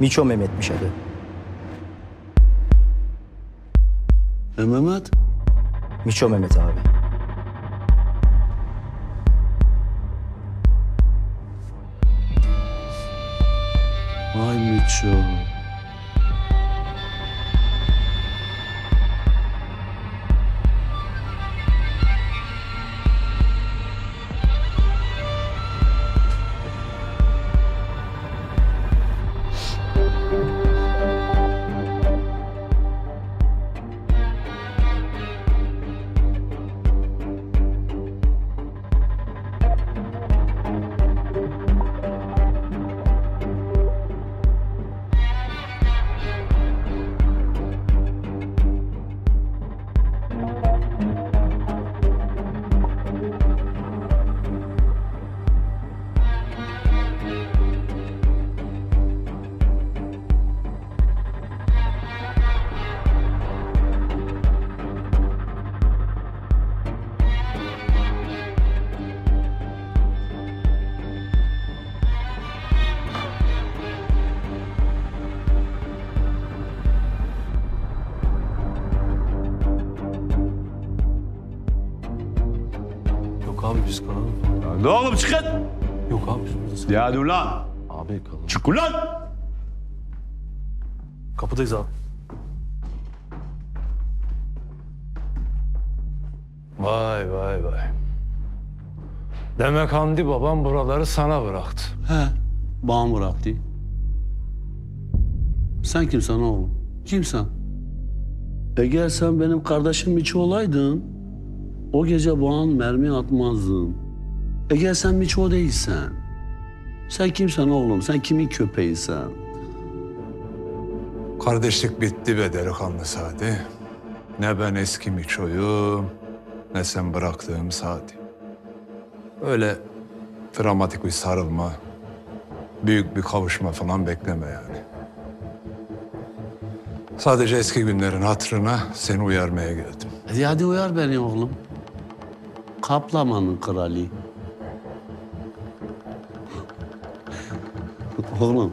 Miço Mehmet'miş adı. E Mehmet? Miço Mehmet abi. Vay Miço. Ne oğlum çıkın. Yok abi biz buradayız. Ya hadi ulan. Abi kalalım. Çık ulan. Kapıdayız abi. Vay vay vay. Demek Hamdi babam buraları sana bıraktı. He, bağım bıraktı. Sen kimsen oğlum? Kimsen? Eğer sen benim kardeşim Miço olaydın, o gece bağın mermi atmazdın. Eğer sen Miço değilsen, sen kimsen oğlum? Sen kimin köpeğisin? Kardeşlik bitti be delikanlı Sadi. Ne ben eski Miço'yum, ne sen bıraktığım Sadi. Öyle dramatik bir sarılma, büyük bir kavuşma falan bekleme yani. Sadece eski günlerin hatırına seni uyarmaya geldim. Hadi hadi uyar beni oğlum. Kaplamanın kralı. Oğlum,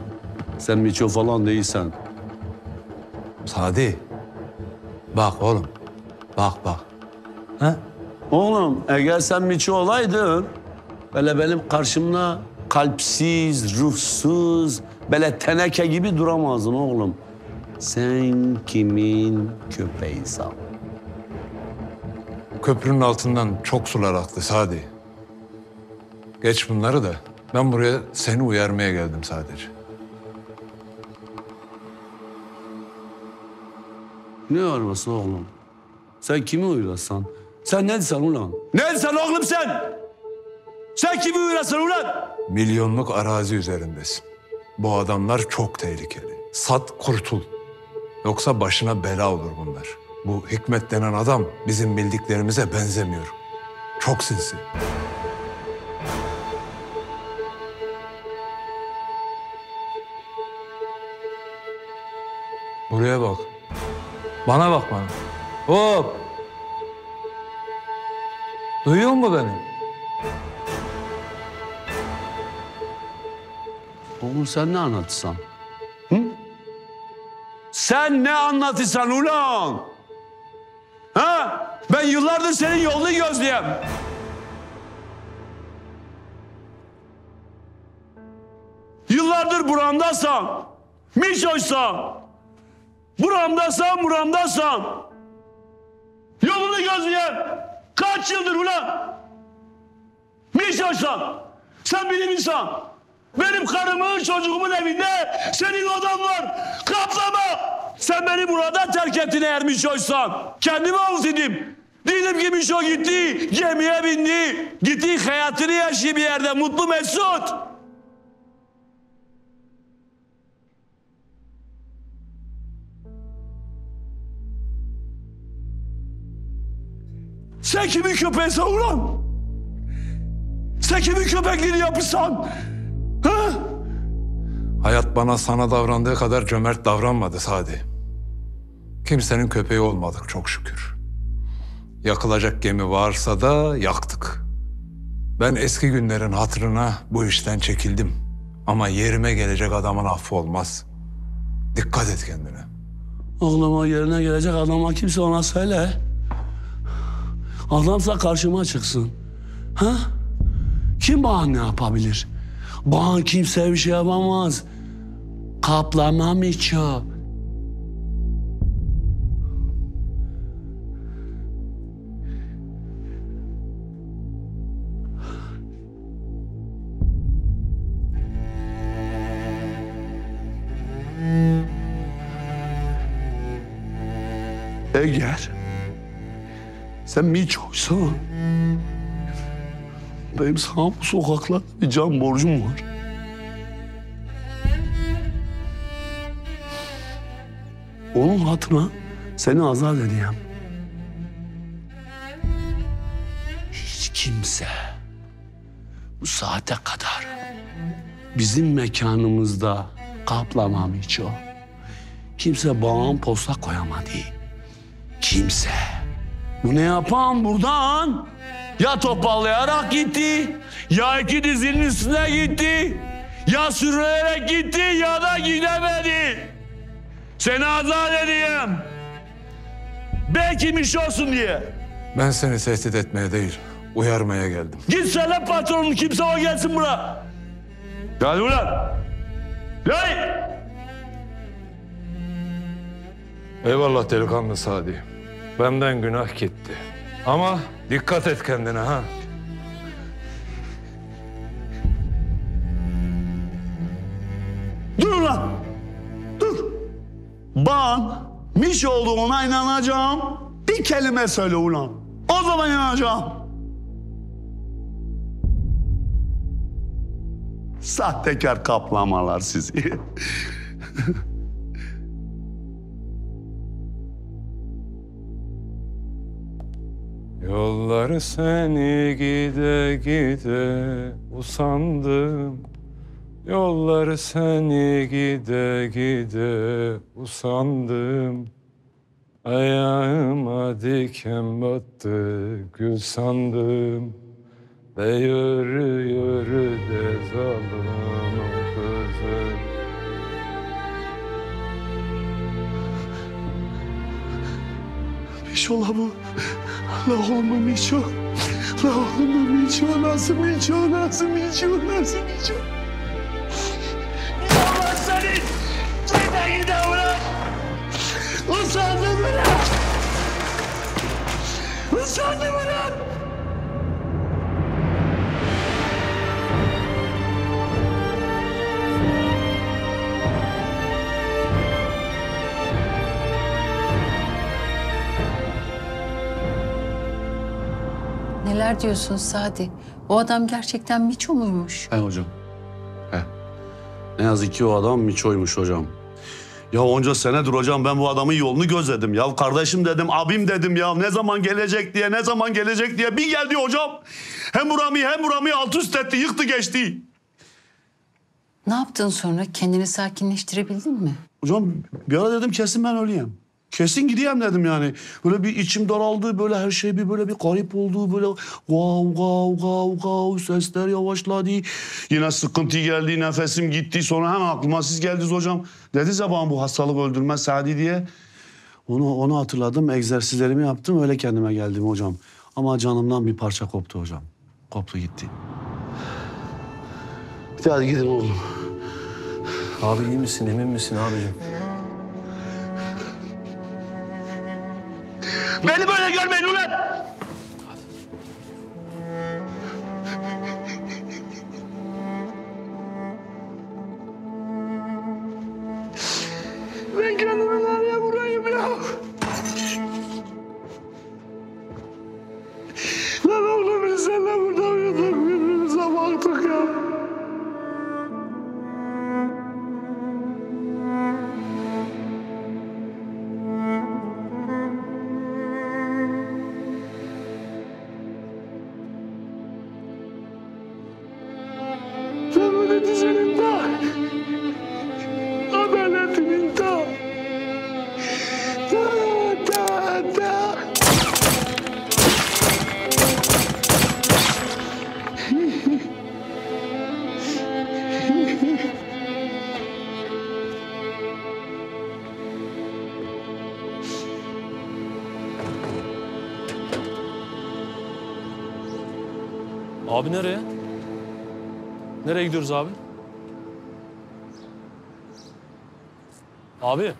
sen Miço falan değilsen. Sadi, bak oğlum, bak bak. Ha? Oğlum eğer sen Miço olaydın, böyle benim karşımda kalpsiz, ruhsuz, böyle teneke gibi duramazdın oğlum. Sen kimin köpeğisin? Köprünün altından çok sular aktı Sadi. Geç bunları da ben buraya seni uyarmaya geldim sadece. Ne arması oğlum? Sen kimi uyrasan? Sen ne diyorsun ulan? Ne diyorsun oğlum sen? Sen kimi uyrasan ulan? Milyonluk arazi üzerindesin. Bu adamlar çok tehlikeli. Sat kurtul. Yoksa başına bela olur bunlar. Bu Hikmet denen adam bizim bildiklerimize benzemiyor. Çok sinsi. Buraya bak. Bana bak bana. Hop. Duyuyor mu beni? Oğlum sen ne anlatırsan? Hı? Sen ne anlatırsan ulan? Ha? Ben yıllardır senin yolunu gözleyem. Yıllardır buramdasan. Mişoysan. Buramdasan, buramdasan. Yolunu gözleyem. Kaç yıldır ulan? Mişoysan. Sen benim insan. Benim karımın, çocuğumun evinde senin odan var. Kaplama. Sen beni burada terk ettin eğer Mişo'ysan. Kendime avuz edeyim. Dedim ki Mişo gitti, gemiye bindi. Gitti hayatını yaşıyor bir yerde, mutlu mesut. Sen kimin köpeğisin ulan? Sen kimin köpekliğini yapırsan? Ha? Hayat bana sana davrandığı kadar cömert davranmadı Sadi. Kimsenin köpeği olmadık çok şükür. Yakılacak gemi varsa da yaktık. Ben eski günlerin hatırına bu işten çekildim. Ama yerime gelecek adamın affı olmaz. Dikkat et kendine. Oğluma yerine gelecek adama kimse ona söyle. Adamsa karşıma çıksın. Ha? Kim bana ne yapabilir? Bana kimse bir şey yapamaz. Kaplamam hiç yok. Sen Miço'ysan benim sana bu sokaklarda bir can borcum var. Onun hatırına seni azat edeyim. Hiç kimse bu saate kadar bizim mekanımızda kaplamam hiç o. Kimse bağım posta koyamadı. Kimse. Bu ne yapan buradan? Ya topallayarak gitti, ya iki dizinin üstüne gitti, ya sürünerek gitti ya da gidemedi. Seni azat edeyim. Belki şey olsun diye. Ben seni tehdit etmeye değil, uyarmaya geldim. Git söyle patronun kimse o gelsin bura. Gel ulan. Gel. Eyvallah delikanlı Sadi. Benden günah gitti. Ama dikkat et kendine ha. Dur ulan. Dur. Ben Miş olduğuna inanacağım. Bir kelime söyle ulan. O zaman inanacağım. Sahtekar kaplamalar sizi. Yolları seni gide gide usandım. Yolları seni gide gide usandım. Ayağıma diken battı gül sandım. Ve yürü yürü de zalim kızım. Ola bu. Oğlum Mişo. La oğlum Mişo. Nasıl Mişo? Nasıl Mişo? Nasıl Mişo? Allah seni! Gide gide ulan! Usandım ulan! Usandım ulan! Neler diyorsun Sadi? O adam gerçekten Miço muymuş? He hocam. He. Ne yazık ki o adam Miço'ymuş hocam. Ya onca senedir hocam ben bu adamın yolunu gözledim. Ya kardeşim dedim, abim dedim ya ne zaman gelecek diye, ne zaman gelecek diye. Bir geldi hocam. Hem buramı hem buramı alt üst etti, yıktı geçti. Ne yaptın sonra? Kendini sakinleştirebildin mi? Hocam bir ara dedim kesin ben öleyim. Kesin gideyim dedim yani. Böyle bir içim daraldı, böyle her şey bir böyle bir garip oldu. Böyle gav gav gav gav sesler yavaşladı. Yine sıkıntı geldi, nefesim gitti. Sonra hemen aklıma siz geldiniz hocam. Dediniz ya bana bu hastalık öldürmez Sadi diye. Onu, onu hatırladım, egzersizlerimi yaptım. Öyle kendime geldim hocam. Ama canımdan bir parça koptu hocam. Koptu gitti. Hadi gidin oğlum. Abi iyi misin? Emin misin abicim? Beni böyle görmeyin ulan! Nereye gidiyoruz abi? Abi.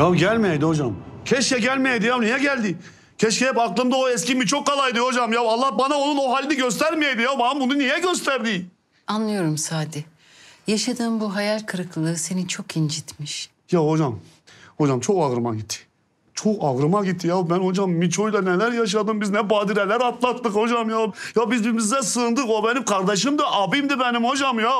Ya gelmeyeydi hocam. Keşke gelmeyeydi ya. Niye geldi? Keşke hep aklımda o eski mi çok kalaydı hocam. Ya Allah bana onun o halini göstermeyeydi ya. Bana bunu niye gösterdi? Anlıyorum Sadi. Yaşadığın bu hayal kırıklığı seni çok incitmiş. Ya hocam, hocam çok ağrıma gitti. Çok ağrıma gitti ya. Ben hocam Miço'yla neler yaşadım. Biz ne badireler atlattık hocam ya. Ya biz birbirimize sığındık. O benim kardeşimdi, abimdi benim hocam ya.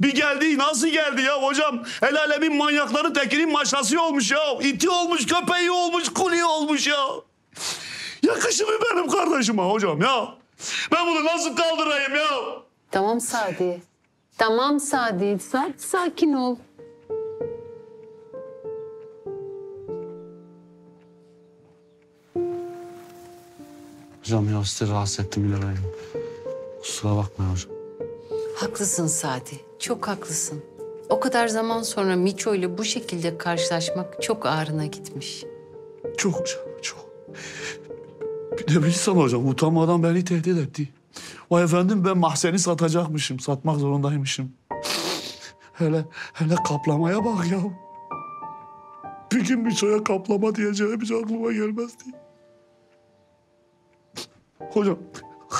Bir geldi, nasıl geldi ya hocam? El alemin manyakları tekinin maşası olmuş ya. İti olmuş, köpeği olmuş, kuli olmuş ya. Yakışır mı benim kardeşime hocam ya? Ben bunu nasıl kaldırayım ya? Tamam Sadi. Tamam Sadi. Sa- sakin ol. Hocam ya sizi rahatsız ettim bile ben. Kusura bakmayın hocam. Haklısın Sadi. Çok haklısın. O kadar zaman sonra Miço ile bu şekilde karşılaşmak çok ağrına gitmiş. Çok hocam, çok. Bir de bilsen hocam utanmadan beni tehdit etti. Vay efendim ben mahzeni satacakmışım, satmak zorundaymışım. Hele, hele kaplamaya bak ya. Bir gün Miço'ya kaplama diyeceğim hiç aklıma gelmezdi. Hocam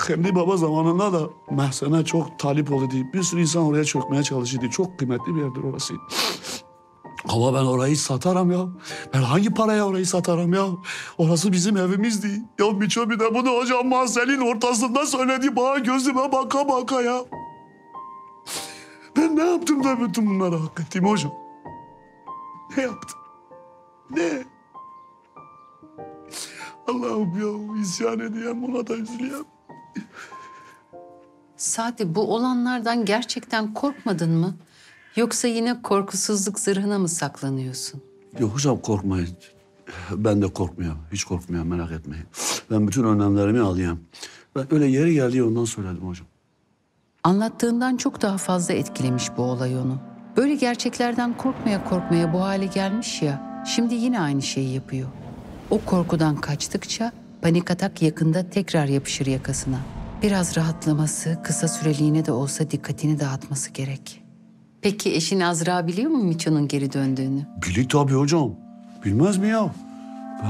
Hemdi Baba zamanında da Mehsen'e çok talip oldu. Bir sürü insan oraya çökmeye çalışıyordu. Çok kıymetli bir yerdir orası. Ama ben orayı satarım ya. Ben hangi paraya orayı satarım ya? Orası bizim evimizdi. Ya Miço bir de bunu hocam mahzenin ortasında söyledi. Bana gözüme baka baka ya. Ben ne yaptım da bütün bunları hak ettim hocam? Ne yaptım? Ne? Allah'ım ya isyan edeyim ona da üzüleyim. Sadi bu olanlardan gerçekten korkmadın mı? Yoksa yine korkusuzluk zırhına mı saklanıyorsun? Yok hocam korkmayın. Ben de korkmuyorum. Hiç korkmuyorum merak etmeyin. Ben bütün önlemlerimi alayım. Ben öyle yeri geldiği ondan söyledim hocam. Anlattığından çok daha fazla etkilemiş bu olay onu. Böyle gerçeklerden korkmaya korkmaya bu hale gelmiş ya, şimdi yine aynı şeyi yapıyor. O korkudan kaçtıkça panik atak yakında tekrar yapışır yakasına. Biraz rahatlaması, kısa süreliğine de olsa dikkatini dağıtması gerek. Peki eşin Azra biliyor mu Miço'nun geri döndüğünü? Bilir tabii hocam. Bilmez mi ya?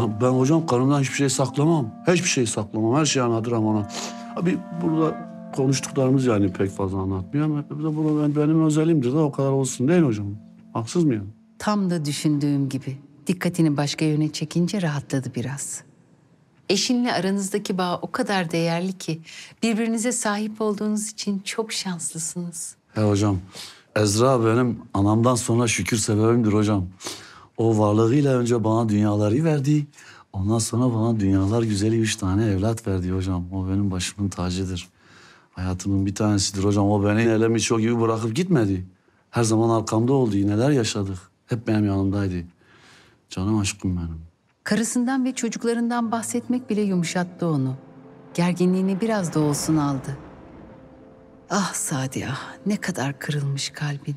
Ben, ben hocam karımdan hiçbir şey saklamam. Hiçbir şey saklamam. Her şeyi anlatırım ona. Abi burada konuştuklarımız yani pek fazla anlatmıyorum. Bir de bunu ben, benim özelimdir de o kadar olsun değil mi hocam? Haksız mıyım? Tam da düşündüğüm gibi. Dikkatini başka yöne çekince rahatladı biraz. Eşinle aranızdaki bağ o kadar değerli ki birbirinize sahip olduğunuz için çok şanslısınız. He hocam. Ezra benim anamdan sonra şükür sebebimdir hocam. O varlığıyla önce bana dünyaları verdi. Ondan sonra bana dünyalar güzeli üç tane evlat verdi hocam. O benim başımın tacıdır. Hayatımın bir tanesidir hocam. O beni elemi çok gibi bırakıp gitmedi. Her zaman arkamda oldu. Neler yaşadık. Hep benim yanımdaydı. Canım aşkım benim. Karısından ve çocuklarından bahsetmek bile yumuşattı onu. Gerginliğini biraz da olsun aldı. Ah Sadi ah ne kadar kırılmış kalbin.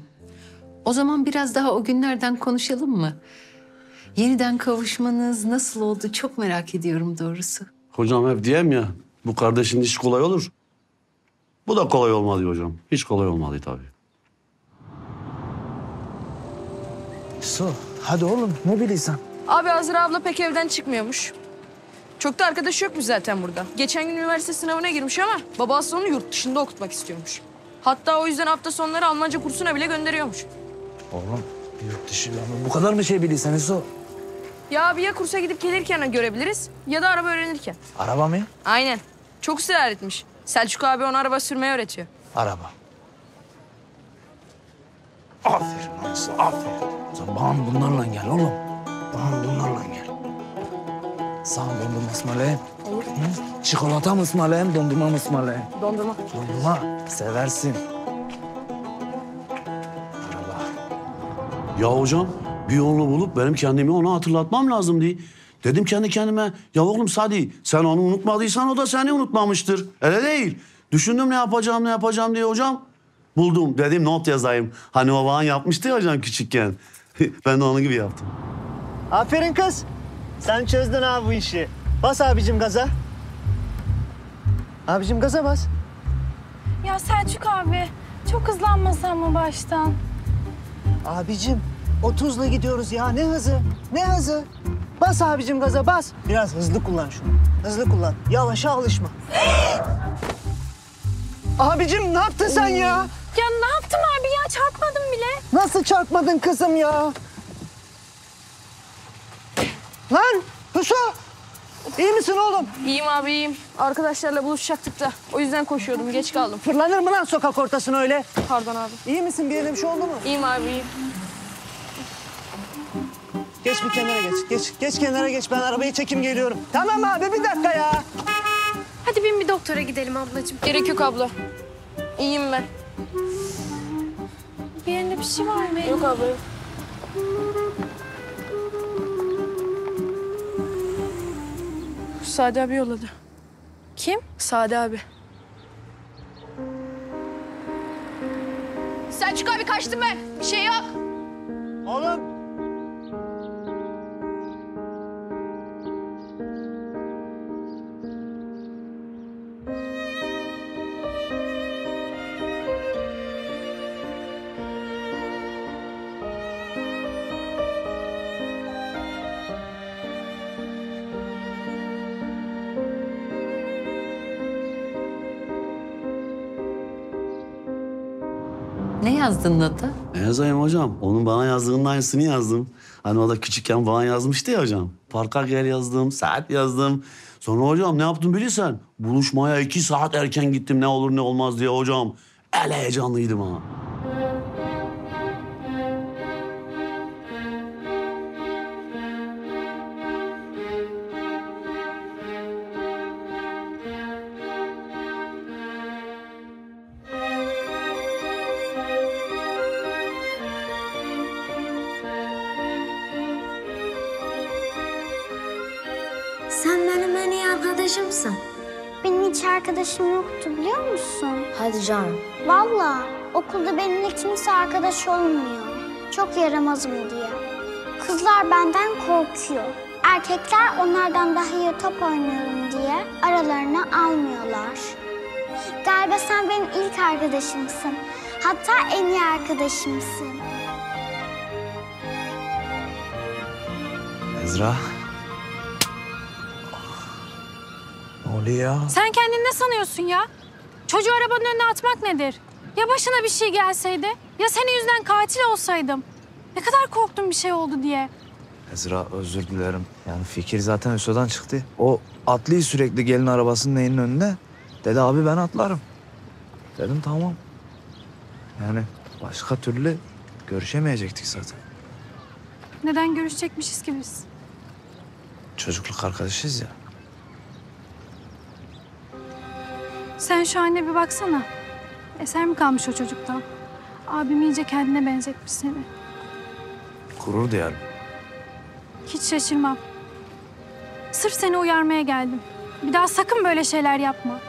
O zaman biraz daha o günlerden konuşalım mı? Yeniden kavuşmanız nasıl oldu çok merak ediyorum doğrusu. Hocam hep diyem ya bu kardeşin işi kolay olur. Bu da kolay olmadı hocam. Hiç kolay olmadı tabii. So, hadi oğlum ne biliyorsun? Abi Azra abla pek evden çıkmıyormuş. Çok da arkadaş yokmuş zaten burada. Geçen gün üniversite sınavına girmiş ama babası onu yurt dışında okutmak istiyormuş. Hatta o yüzden hafta sonları Almanca kursuna bile gönderiyormuş. Oğlum yurt dışı ama bu kadar mı şey biliyorsun Eso? Ya abi ya kursa gidip gelirken görebiliriz ya da araba öğrenirken. Araba mı? Aynen. Çok ısrar etmiş. Selçuk abi ona araba sürmeyi öğretiyor. Araba. Aferin lan Eso, aferin. Sen bana bunlarla gel oğlum. Bana bunlarla gel. Sana dondurma ısmarlayayım. Olur. Hı? Çikolata mı ısmarlayayım, dondurma mı ısmarlayayım? Dondurma. Dondurma seversin. Araba. Ya hocam bir yolunu bulup benim kendimi ona hatırlatmam lazım diye. Dedim kendi kendime ya oğlum Sadi sen onu unutmadıysan o da seni unutmamıştır. Öyle değil. Düşündüm ne yapacağım ne yapacağım diye hocam. Buldum dedim not yazayım. Hani o bana yapmıştı ya hocam küçükken. ben de onun gibi yaptım. Aferin kız. Sen çözdün abi bu işi. Bas abicim gaza. Abicim gaza bas. Ya Selçuk abi çok hızlanmasan mı baştan? Abicim 30'la gidiyoruz ya ne hızı ne hızı. Bas abicim gaza bas. Biraz hızlı kullan şunu. Hızlı kullan. Yavaşa alışma. abicim ne yaptın sen ya? Ya ne yaptım abi çarpmadım bile. Nasıl çarpmadın kızım ya? Lan Hüso! İyi misin oğlum? İyiyim abi iyiyim. Arkadaşlarla buluşacaktık da o yüzden koşuyordum geç kaldım. Fırlanır mı lan sokak ortasına öyle? Pardon abi. İyi misin? Bir yerine bir şey oldu mu? İyiyim abi iyiyim. Geç bir kenara geç. Geç, geç kenara geç. Ben arabayı çekim geliyorum. Tamam abi bir dakika ya. Hadi bin bir doktora gidelim ablacığım. Gerek yok abla. İyiyim ben. Bir yerinde bir şey var mı? Yok abla yok. Sade abi yolladı. Kim? Sade abi. Selçuk abi kaçtım ben. Bir şey yok. Oğlum. Yazdın nota? Ne yazayım hocam? Onun bana yazdığının aynısını yazdım. Hani o da küçükken bana yazmıştı ya hocam. Parka gel yazdım, saat yazdım. Sonra hocam ne yaptım bilirsen? Buluşmaya iki saat erken gittim ne olur ne olmaz diye hocam. El heyecanlıydım ha. Yaramazım diye. Kızlar benden korkuyor. Erkekler onlardan daha iyi top oynuyorum diye aralarına almıyorlar. Galiba sen benim ilk arkadaşımsın. Hatta en iyi arkadaşımsın. Ezra. Ne oluyor ya? Sen kendini ne sanıyorsun ya? Çocuğu arabanın önüne atmak nedir? Ya başına bir şey gelseydi? Ya senin yüzünden katil olsaydım? Ne kadar korktum bir şey oldu diye. Ezra özür dilerim. Yani fikir zaten Hüso'dan çıktı. O atlıyor sürekli gelin arabasının neyin önüne. Dedi abi ben atlarım. Dedim tamam. Yani başka türlü görüşemeyecektik zaten. Neden görüşecekmişiz ki biz? Çocukluk arkadaşıyız ya. Sen şu haline bir baksana. Eser mi kalmış o çocuktan? Abim iyice kendine benzetmiş seni. Gurur duyarım. Hiç şaşırmam. Sırf seni uyarmaya geldim. Bir daha sakın böyle şeyler yapma.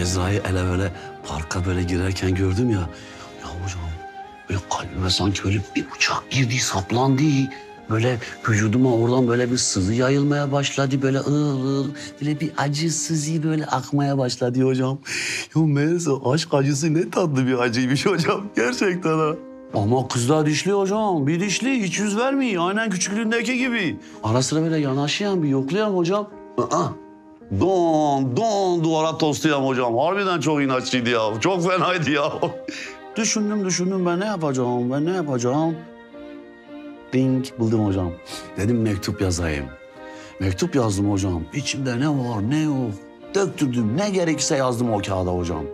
Ezra'yı ele böyle parka böyle girerken gördüm ya. Ya hocam böyle kalbime sanki böyle bir bıçak girdi saplandı. Böyle vücuduma oradan böyle bir sızı yayılmaya başladı. Böyle ığıl ığıl böyle bir acı sızı böyle akmaya başladı hocam. Ya meğerse aşk acısı ne tatlı bir acıymış hocam. Gerçekten ha. Ama kızlar dişli hocam. Bir dişli hiç yüz vermiyor. Aynen küçüklüğündeki gibi. Ara sıra böyle yanaşıyan bir yoklayan hocam. Aa, Don, don duvara tostuyam hocam. Harbiden çok inatçıydı ya. Çok fenaydı ya. düşündüm düşündüm ben ne yapacağım, ben ne yapacağım? Ding buldum hocam. Dedim mektup yazayım. Mektup yazdım hocam. İçimde ne var ne yok. Döktürdüm ne gerekirse yazdım o kağıda hocam.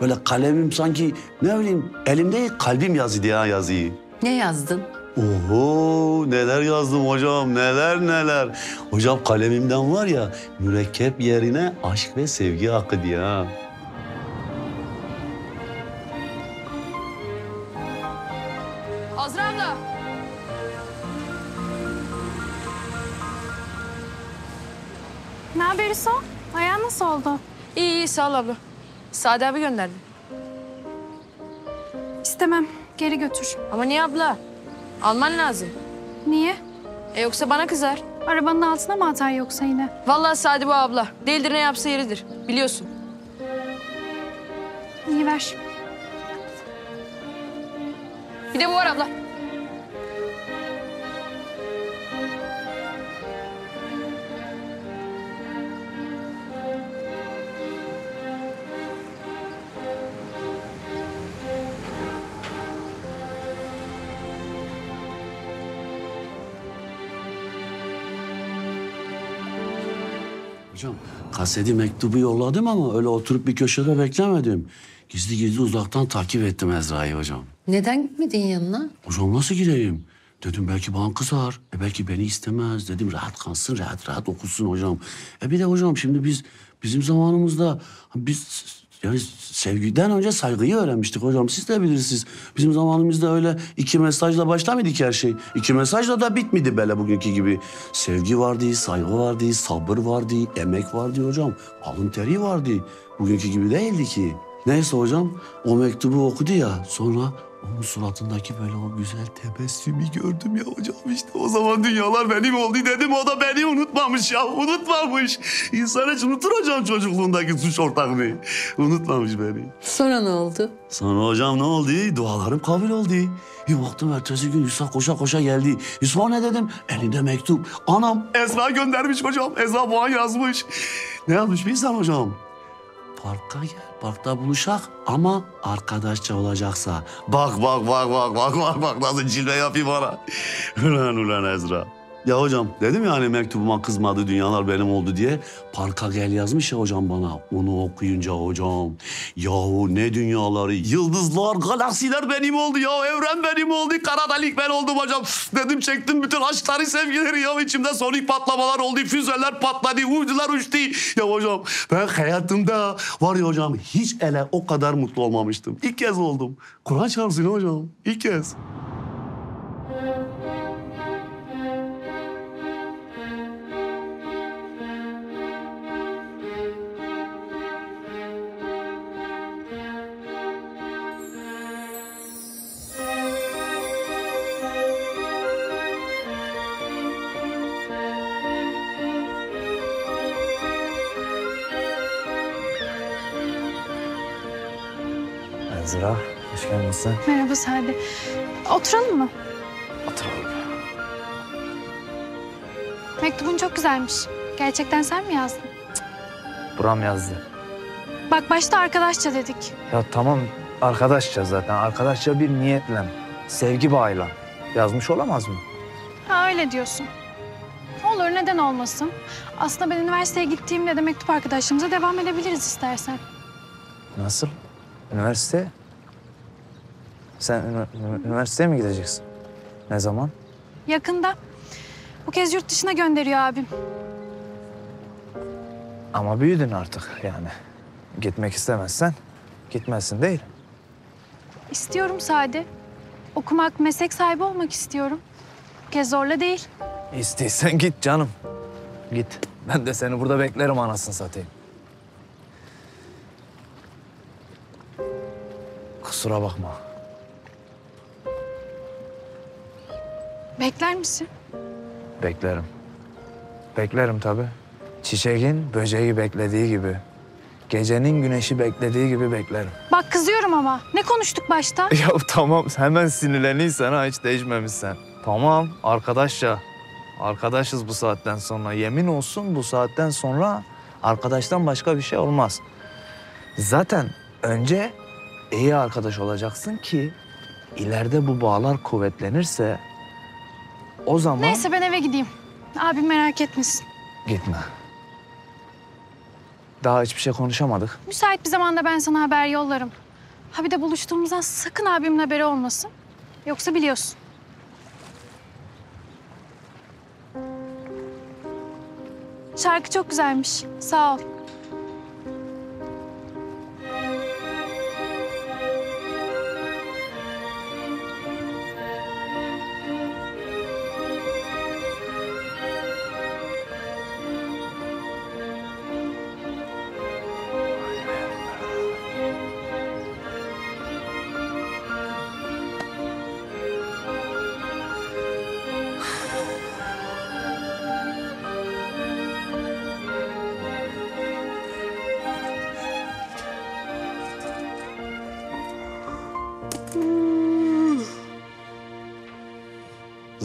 Böyle kalemim sanki ne bileyim elimde kalbim yazıydı ya yazıyı. Ne yazdın? Oho neler yazdım hocam neler neler. Hocam kalemimden var ya mürekkep yerine aşk ve sevgi akıdı ya. Azra abla. Ne haber Hüso? Ayağın nasıl oldu? İyi iyi sağ ol abla. Sade abi gönderdi. İstemem. Geri götür. Ama niye abla? Alman lazım. Niye? E yoksa bana kızar. Arabanın altına mı atar yoksa yine? Vallahi Sadi bu abla. Değildir ne yapsa yeridir. Biliyorsun. İyi ver. Bir de bu var abla. Hocam kaseti mektubu yolladım ama öyle oturup bir köşede beklemedim. Gizli gizli uzaktan takip ettim Ezra'yı hocam. Neden gitmedin yanına? Hocam nasıl gireyim? Dedim belki bana kızar. E belki beni istemez. Dedim rahat kalsın, rahat rahat okusun hocam. E bir de hocam şimdi biz bizim zamanımızda biz Yani sevgiden önce saygıyı öğrenmiştik hocam. Siz de bilirsiniz. Bizim zamanımızda öyle iki mesajla başlamıydı ki her şey. İki mesajla da bitmedi böyle bugünkü gibi. Sevgi vardı, saygı vardı, sabır vardı, emek vardı hocam. Alın teri vardı. Bugünkü gibi değildi ki. Neyse hocam o mektubu okudu ya sonra onun suratındaki böyle o güzel tebessümü gördüm ya hocam işte o zaman dünyalar benim oldu dedim o da beni unutmamış ya unutmamış. İnsan hiç unutur hocam çocukluğundaki suç ortağını. Unutmamış beni. Sonra ne oldu? Sonra hocam ne oldu? Dualarım kabul oldu. Bir baktım ertesi gün Yusuf koşa koşa geldi. Yusuf'a ne dedim? Elinde mektup. Anam Ezra göndermiş hocam. Ezra bana yazmış. Ne yazmış bilsen hocam? Parka gel, parkta buluşak ama arkadaşça olacaksa. Bak bak bak bak bak bak bak nasıl cilve yapayım bana. ulan ulan Ezra. Ya hocam dedim ya hani mektubuma kızmadı dünyalar benim oldu diye. Parka gel yazmış ya hocam bana. Onu okuyunca hocam. Yahu ne dünyaları. Yıldızlar, galaksiler benim oldu ya. Evren benim oldu. Kara delik ben oldum hocam. Dedim çektim bütün aşkları, sevgileri ya. içimde sonik patlamalar oldu. Füzeler patladı, uydular uçtu. Ya hocam ben hayatımda var ya hocam hiç ele o kadar mutlu olmamıştım. İlk kez oldum. Kur'an çarpsın hocam. İlk kez. Ezra, hoş geldin sen. Merhaba Sade. Oturalım mı? Oturalım. Mektubun çok güzelmiş. Gerçekten sen mi yazdın? Buram yazdı. Bak başta arkadaşça dedik. Ya tamam arkadaşça zaten. Arkadaşça bir niyetle, sevgi bağıyla. Yazmış olamaz mı? Ha öyle diyorsun. Olur neden olmasın. Aslında ben üniversiteye gittiğimde de mektup arkadaşlığımıza devam edebiliriz istersen. Nasıl? Üniversite? Sen ünü- üniversiteye mi gideceksin? Ne zaman? Yakında. Bu kez yurt dışına gönderiyor abim. Ama büyüdün artık yani. Gitmek istemezsen gitmezsin değil. İstiyorum Sade. Okumak, meslek sahibi olmak istiyorum. Bu kez zorla değil. İstiysen git canım. Git. Ben de seni burada beklerim anasını satayım. Kusura bakma. Bekler misin? Beklerim. Beklerim tabii. Çiçeğin böceği beklediği gibi. Gecenin güneşi beklediği gibi beklerim. Bak kızıyorum ama. Ne konuştuk başta? Ya tamam hemen sinirleniysen ha hiç değişmemişsen. Tamam arkadaşça. Arkadaşız bu saatten sonra. Yemin olsun bu saatten sonra arkadaştan başka bir şey olmaz. Zaten önce iyi arkadaş olacaksın ki ileride bu bağlar kuvvetlenirse o zaman Neyse ben eve gideyim. Abim merak etmesin. gitme. Daha hiçbir şey konuşamadık. Müsait bir zamanda ben sana haber yollarım. Ha bir de buluştuğumuzdan sakın abimin haberi olmasın. Yoksa biliyorsun. Şarkı çok güzelmiş. Sağ ol.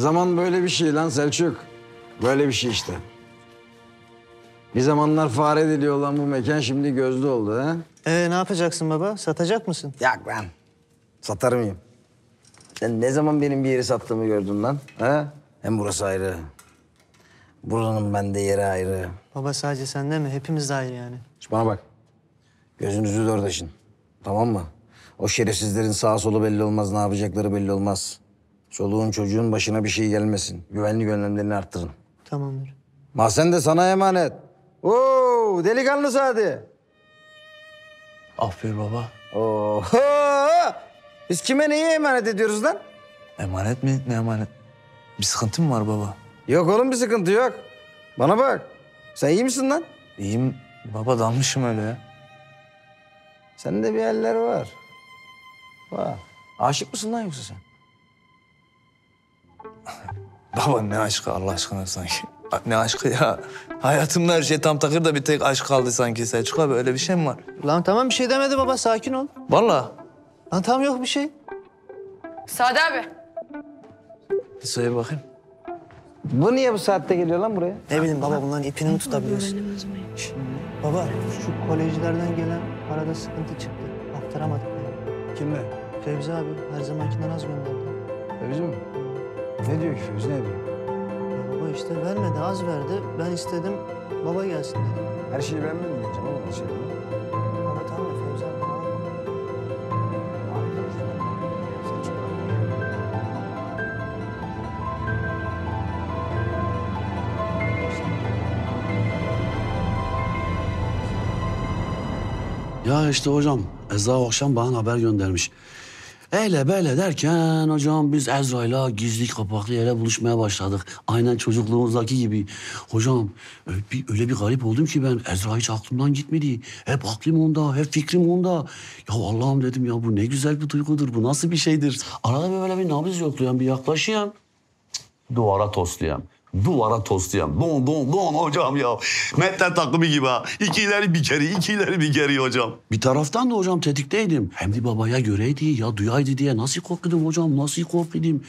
Zaman böyle bir şey lan Selçuk. Böyle bir şey işte. Bir zamanlar fare ediliyor olan bu mekan şimdi gözlü oldu ha? Ee, ne yapacaksın baba? Satacak mısın? Yak lan. Satar mıyım? Sen ne zaman benim bir yeri sattığımı gördün lan? Ha? Hem burası ayrı. Buranın bende yeri ayrı. Baba sadece sende mi? Hepimiz de ayrı yani. Şu bana bak. Gözünüzü dört açın. Tamam mı? O şerefsizlerin sağ solu belli olmaz, ne yapacakları belli olmaz. Çoluğun çocuğun başına bir şey gelmesin. Güvenlik önlemlerini arttırın. Tamamdır. Mahsen de sana emanet. Oo, delikanlı Sadi. Aferin baba. Oho! Biz kime neyi emanet ediyoruz lan? Emanet mi? Ne emanet? Bir sıkıntı mı var baba? Yok oğlum bir sıkıntı yok. Bana bak. Sen iyi misin lan? İyiyim baba dalmışım öyle ya. Sende bir eller var. Var. Aşık mısın lan yoksa sen? Baba ne aşkı Allah aşkına sanki. Ne aşkı ya? Hayatımda her şey tam takır da bir tek aşk kaldı sanki Selçuk abi. Öyle bir şey mi var? Lan tamam bir şey demedi baba sakin ol. Vallahi. Lan tamam yok bir şey. Sade abi. Bir söyle bakayım. Bu niye bu saatte geliyor lan buraya? Ne bileyim baba bunların ipini mi tutabiliyorsun? Baba şu kolejlerden gelen arada sıkıntı çıktı. Aktaramadık. Yani. Kimle? Fevzi abi her zamankinden az gönderdi. Fevzi mi? Ne diyor ki Fevzi ne diyor? Ya baba işte vermedi az verdi. Ben istedim baba gelsin dedim. Her şeyi ben mi diyeceğim oğlum? Her şeyi. Baba tamam da Fevzi abi tamam mı? Ya işte hocam Ezra akşam bana haber göndermiş. Öyle böyle derken hocam biz Ezra'yla gizli kapaklı yere buluşmaya başladık. Aynen çocukluğumuzdaki gibi. Hocam öyle bir, öyle bir garip oldum ki ben Ezra hiç aklımdan gitmedi. Hep aklım onda, hep fikrim onda. Ya Allah'ım dedim ya bu ne güzel bir duygudur, bu nasıl bir şeydir. Arada böyle bir nabız yoklayan, bir yaklaşayım. Duvara toslayan. Duvara toslayan. Don don don hocam ya. Metten takımı gibi ha. İki ileri bir geri, iki ileri bir geri hocam. Bir taraftan da hocam tetikteydim. Hem de babaya göreydi ya duyaydı diye nasıl korkudum hocam nasıl korkudum.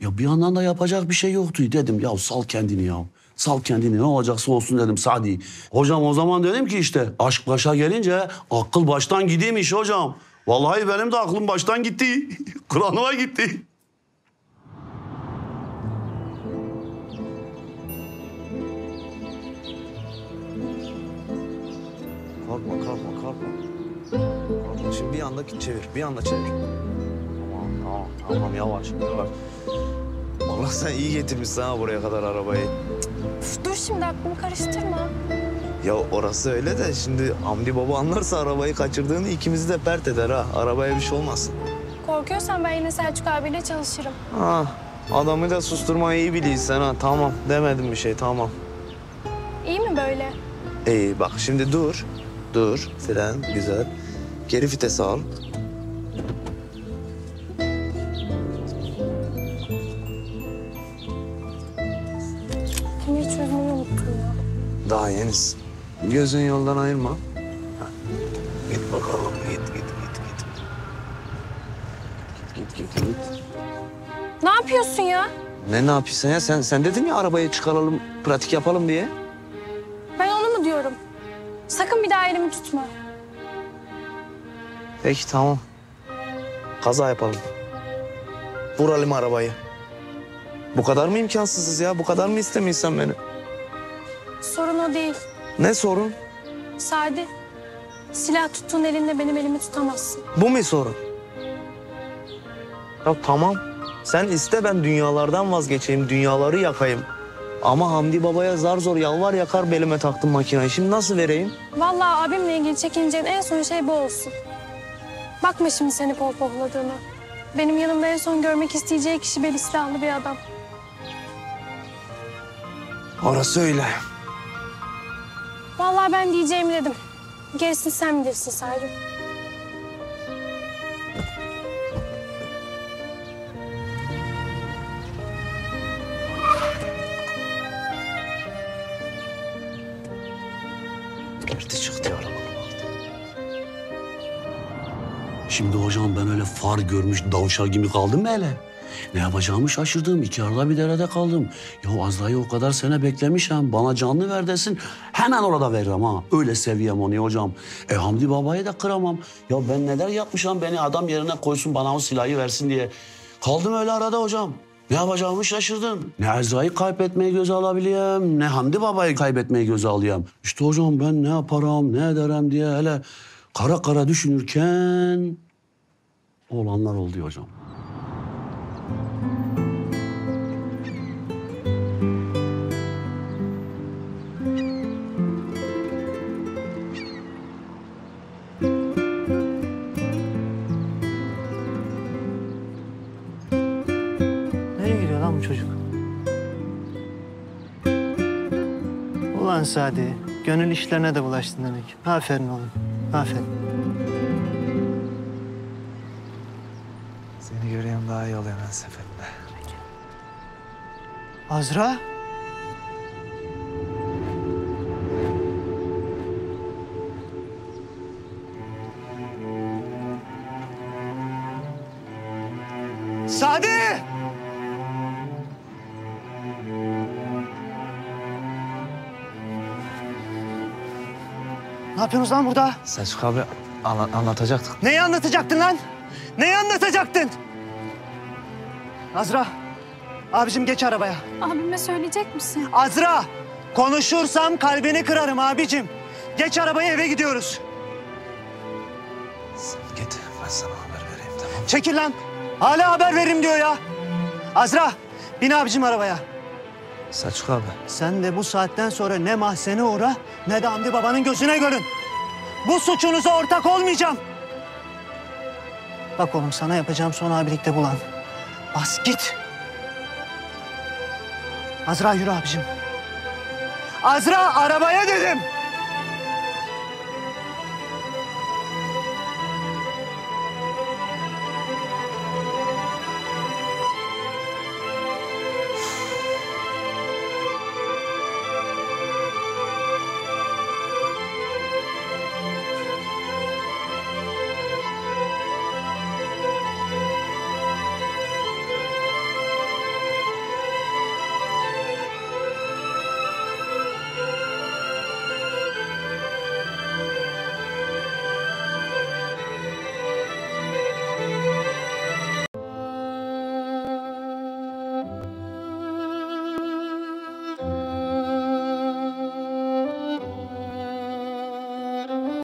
Ya bir yandan da yapacak bir şey yoktu. Dedim ya sal kendini ya. Sal kendini ne olacaksa olsun dedim Sadi. Hocam o zaman dedim ki işte aşk başa gelince akıl baştan gidiymiş hocam. Vallahi benim de aklım baştan gitti. Kur'an'ıma gitti. Kalkma kalkma kalkma. Kalkma. Şimdi bir anda git çevir. Bir anda çevir. Tamam tamam tamam yavaş yavaş. Allah sen iyi getirmişsin ha buraya kadar arabayı. Üf, dur şimdi aklımı karıştırma. Ya orası öyle de şimdi Hamdi baba anlarsa arabayı kaçırdığını ikimizi de pert eder ha. Arabaya bir şey olmasın. Korkuyorsan ben yine Selçuk abiyle çalışırım. Ha, adamı da susturmayı iyi biliyorsun ha. Tamam demedim bir şey tamam. İyi mi böyle? İyi bak şimdi dur. Dur. Fren güzel. Geri vites al. Kimi çözmeyi unuttum ya. Daha yenisin. Gözün yoldan ayırma. Git bakalım git git git git. Git git git. Ne yapıyorsun ya? Ne ne yapıyorsun ya? Sen sen dedin ya arabayı çıkaralım, pratik yapalım diye. Peki tamam. Kaza yapalım. Vuralım arabayı. Bu kadar mı imkansızız ya? Bu kadar mı istemiyorsun beni? Sorun o değil. Ne sorun? Sadi. Silah tuttuğun elinde benim elimi tutamazsın. Bu mu sorun? Ya tamam. Sen iste ben dünyalardan vazgeçeyim, dünyaları yakayım. Ama Hamdi Baba'ya zar zor yalvar yakar belime taktım makinayı. Şimdi nasıl vereyim? Vallahi abimle ilgili çekineceğin en son şey bu olsun. Bakma şimdi seni pohpohladığına. Benim yanımda en son görmek isteyeceği kişi silahlı bir adam. Orası öyle. Vallahi ben diyeceğimi dedim. Gerisini sen bilirsin Salim. Far görmüş davuşar gibi kaldım hele? Ne yapacağımı şaşırdım. İki arada bir derede kaldım. Ya Azra'yı o kadar sene beklemişim. Bana canlı ver desin. Hemen orada veririm ha. Öyle seviyem onu hocam. E Hamdi Baba'yı da kıramam. Ya ben neler yapmışım beni adam yerine koysun bana o silahı versin diye. Kaldım öyle arada hocam. Ne yapacağımı şaşırdım. Ne Azra'yı kaybetmeyi göze alabileyim, ne Hamdi Baba'yı kaybetmeyi göze alayım. İşte hocam ben ne yaparım, ne ederim diye hele kara kara düşünürken olanlar oluyor hocam. Nereye gidiyor lan bu çocuk? Ulan Sadi, gönül işlerine de bulaştın demek. Aferin oğlum, aferin. Azra. Sadi! Ne yapıyorsunuz lan burada? Selçuk abi anla- anlatacaktık. Neyi anlatacaktın lan? Neyi anlatacaktın? Azra, abicim geç arabaya. Abime söyleyecek misin? Azra, konuşursam kalbini kırarım abicim. Geç arabaya eve gidiyoruz. Sen git ben sana haber vereyim tamam mı? Çekil lan. Hala haber veririm diyor ya. Azra, bin abicim arabaya. Selçuk abi. Sen de bu saatten sonra ne mahzene uğra ne de Hamdi babanın gözüne görün. Bu suçunuza ortak olmayacağım. Bak oğlum sana yapacağım son abilikte bulan. Bas git. Azra yürü abicim. Azra arabaya dedim.